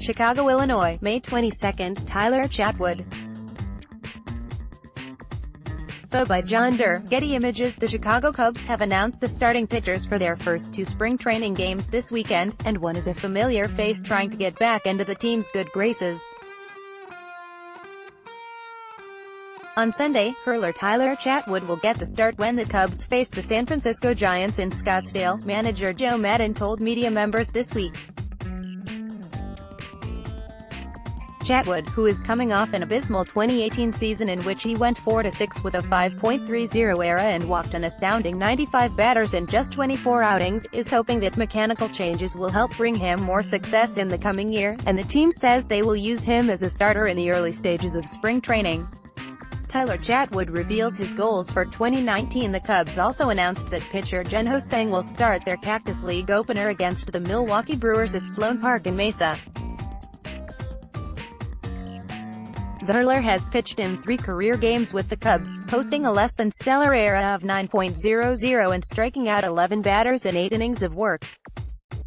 Chicago, Illinois, May 22, Tyler Chatwood. Photo by Jon Durr, Getty Images The Chicago Cubs have announced the starting pitchers for their first two spring training games this weekend, and one is a familiar face trying to get back into the team's good graces. On Sunday, hurler Tyler Chatwood will get the start when the Cubs face the San Francisco Giants in Scottsdale, manager Joe Maddon told media members this week. Chatwood, who is coming off an abysmal 2018 season in which he went 4-6 with a 5.30 ERA and walked an astounding 95 batters in just 24 outings, is hoping that mechanical changes will help bring him more success in the coming year, and the team says they will use him as a starter in the early stages of spring training. Tyler Chatwood reveals his goals for 2019 The Cubs also announced that pitcher Jen-Ho Tseng will start their Cactus League opener against the Milwaukee Brewers at Sloan Park in Mesa. The hurler has pitched in three career games with the Cubs, posting a less than stellar ERA of 9.00 and striking out 11 batters in eight innings of work.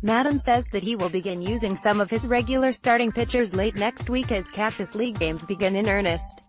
Maddon says that he will begin using some of his regular starting pitchers late next week as Cactus League games begin in earnest.